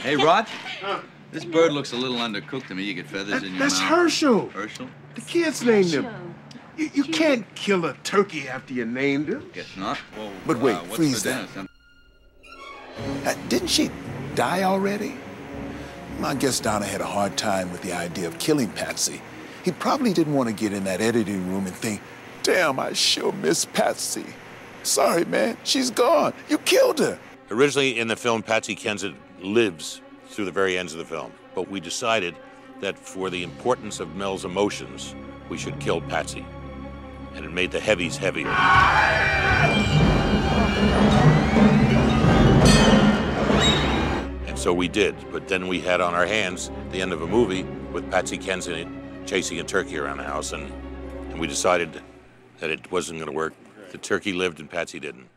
Hey, Rog. This bird looks a little undercooked to me. You get feathers That- in your that's mouth. Herschel. Herschel? The kids named him. You, you can't kill a turkey after you named him. Guess not. Well, But wait, uh, what's freeze that. Uh, didn't she die already? I guess Donner had a hard time with the idea of killing Patsy. He probably didn't want to get in that editing room and think, damn, I sure miss Patsy. Sorry, man, she's gone. You killed her. Originally in the film, Patsy Kensit lives through the very ends of the film, but we decided that for the importance of Mel's emotions, we should kill Patsy. And it made the heavies heavier. And so we did, but then we had on our hands the end of a movie with Patsy Kensit chasing a turkey around the house, and, and we decided that it wasn't going to work. The turkey lived and Patsy didn't.